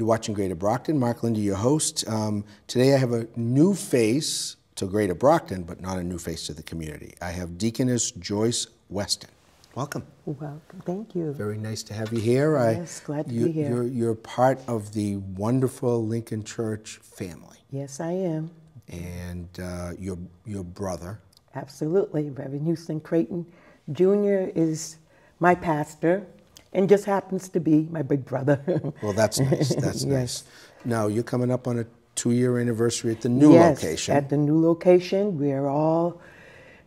You're watching Greater Brockton. Mark Linde, your host. Um, today I have a new face to Greater Brockton, but not a new face to the community. I have Deaconess Joyce Weston. Welcome. Welcome. Thank you. Very nice to have you here. Yes, glad to you, be here. You're, you're part of the wonderful Lincoln Church family. Yes, I am. And uh, your, your brother. Absolutely. Reverend Houston Creighton Jr. is my pastor and just happens to be my big brother. well, that's nice. That's yes. nice. Now, you're coming up on a two year anniversary at the new yes, location. At the new location. We're all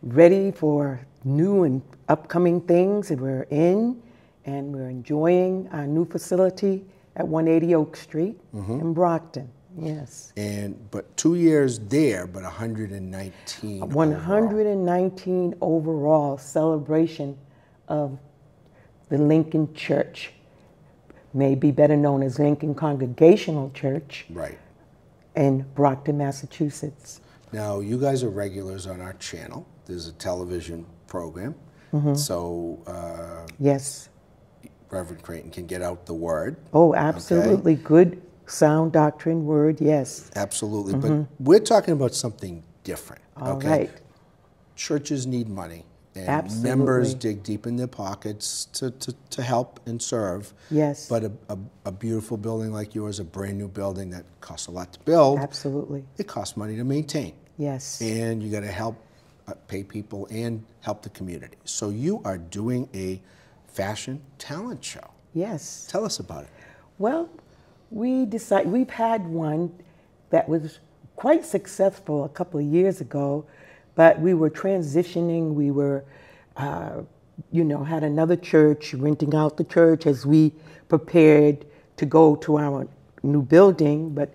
ready for new and upcoming things that we're in, and we're enjoying our new facility at 180 Oak Street mm-hmm. in Brockton. Yes. And but two years there, but 119. 119 overall, overall celebration of the Lincoln Church, may be better known as Lincoln Congregational Church. Right. In Brockton, Massachusetts. Now, you guys are regulars on our channel. There's a television program. Mm-hmm. So, uh, yes. Reverend Creighton can get out the word. Oh, absolutely. Okay? Good sound doctrine word, yes. Absolutely. Mm-hmm. But we're talking about something different. All okay? right. Churches need money. And Absolutely. members dig deep in their pockets to, to, to help and serve. Yes. But a, a, a, beautiful building like yours, a brand new building that costs a lot to build. Absolutely. It costs money to maintain. Yes. And you got to help uh, pay people and help the community. So you are doing a fashion talent show. Yes. Tell us about it. Well, we decided we've had one that was quite successful a couple of years ago, but we were transitioning. We were, uh, you know, had another church, renting out the church as we prepared to go to our new building. But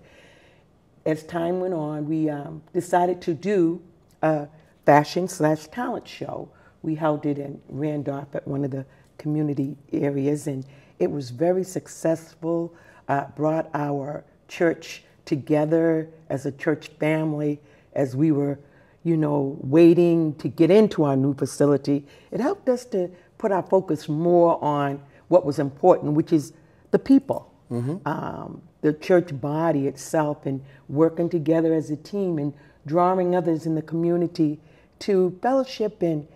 as time went on, we um, decided to do a fashion slash talent show. We held it in Randolph at one of the community areas, and it was very successful uh, brought our church together as a church family as we were, you know, waiting to get into our new facility. It helped us to put our focus more on what was important, which is the people, mm-hmm. um, the church body itself, and working together as a team and drawing others in the community to fellowship and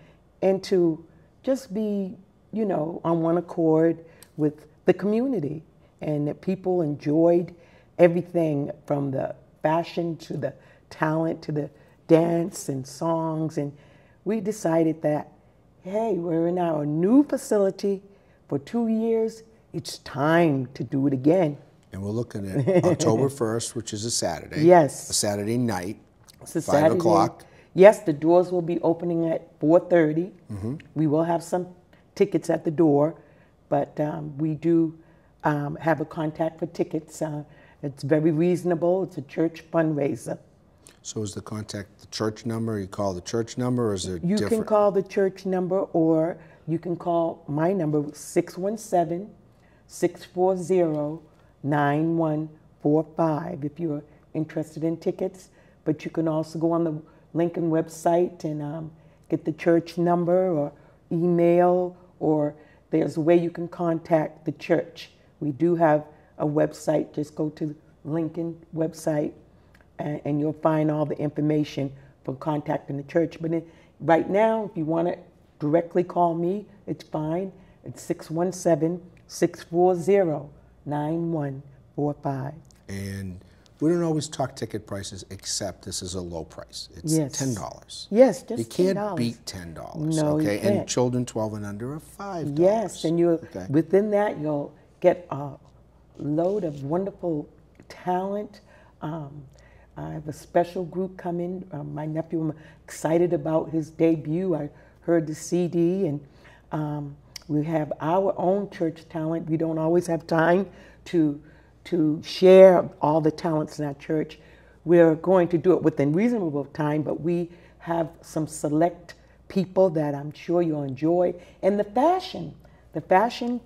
and to just be, you know, on one accord with the community and that people enjoyed everything from the fashion to the talent to the dance and songs. And we decided that, hey, we're in our new facility for two years. It's time to do it again. And we're looking at October 1st, which is a Saturday. Yes. A Saturday night. It's a five Saturday. o'clock. Yes, the doors will be opening at 4:30. Mm-hmm. We will have some tickets at the door, but um, we do um, have a contact for tickets. Uh, it's very reasonable. It's a church fundraiser. So is the contact the church number? You call the church number, or is it You different? can call the church number, or you can call my number 617 640 9145 if you're interested in tickets. But you can also go on the Lincoln website and um, get the church number or email, or there's a way you can contact the church. We do have a website. Just go to Lincoln website and, and you'll find all the information for contacting the church. But in, right now, if you want to directly call me, it's fine. It's 617 640 9145. And we don't always talk ticket prices, except this is a low price. It's yes. ten dollars. Yes, just you can't $10. beat ten dollars. No, okay, you can't. and children twelve and under are five. Yes, and you okay. within that you'll get a load of wonderful talent. Um, I have a special group coming. Um, my nephew, I'm excited about his debut. I heard the CD, and um, we have our own church talent. We don't always have time to to share all the talents in our church. We're going to do it within reasonable time, but we have some select people that I'm sure you'll enjoy. And the fashion, the fashion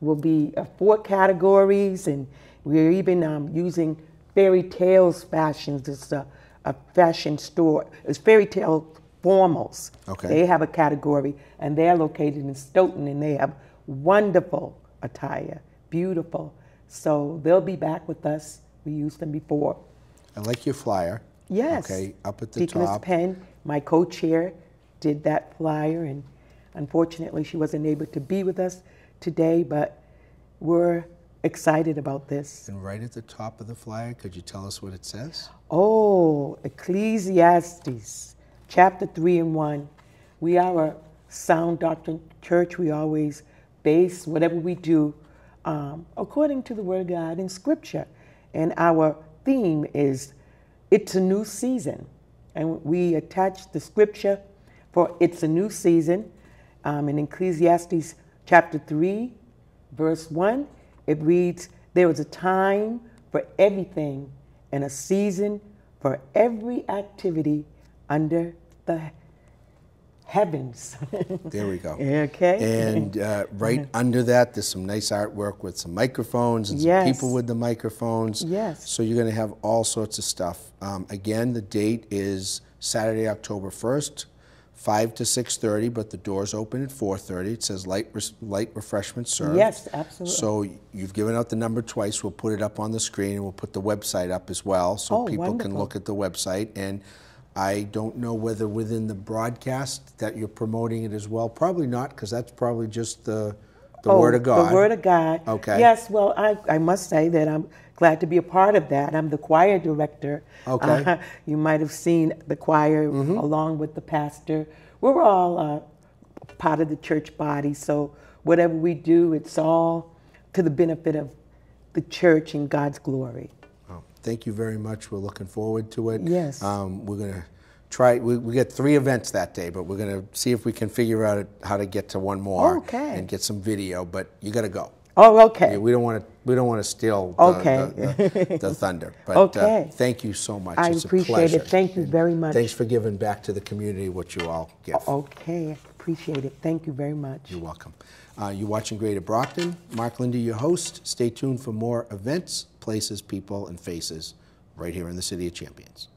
will be uh, four categories, and we're even um, using Fairy Tales fashions. is a, uh, a fashion store. It's Fairy Tale Formals. Okay. They have a category, and they're located in Stoughton, and they have wonderful attire, beautiful. So they'll be back with us. We used them before. I like your flyer. Yes. Okay, up at the Deaconess top. Penn, my co-chair, did that flyer, and unfortunately, she wasn't able to be with us today, but we're excited about this. And right at the top of the flyer, could you tell us what it says? Oh, Ecclesiastes, chapter 3 and 1. We are a sound doctrine church. We always base whatever we do um, according to the Word of God in Scripture. And our theme is It's a New Season. And we attach the Scripture for It's a New Season um, in Ecclesiastes chapter 3, verse 1. It reads, There is a time for everything and a season for every activity under the heavens. There we go. okay. And uh, right under that, there's some nice artwork with some microphones and some people with the microphones. Yes. So you're going to have all sorts of stuff. Um, again, the date is Saturday, October 1st, 5 to 6:30, but the doors open at 4:30. It says light res- light refreshment served. Yes, absolutely. So you've given out the number twice. We'll put it up on the screen and we'll put the website up as well, so Oh, people can look at the website and. I don't know whether within the broadcast that you're promoting it as well. Probably not, because that's probably just the the Oh, word of God. The Word of God. Okay. Yes, well, I, I must say that I'm glad to be a part of that. I'm the choir director. Okay. Mm-hmm. Uh, you might have seen the choir along with the pastor. We're all uh, part of the church body, so whatever we do, it's all to the benefit of the church and God's glory. Oh, thank you very much. We're looking forward to it. Yes. Um, we're gonna try. We, we get three events that day, but we're gonna see if we can figure out how to get to one more. Okay. And get some video. But you got to go. Oh, okay. Yeah, we don't want to. We don't want to steal the, Okay. the, the, the thunder. But Okay. uh, thank you so much. I it's appreciate it. Thank you very much. Thanks for giving back to the community what you all give. Okay, appreciate it. Thank you very much. You're welcome. Uh, you're watching Greater Brockton. Mark Linde, your host. Stay tuned for more events, places, people, and faces right here in the City of Champions.